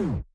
Boom!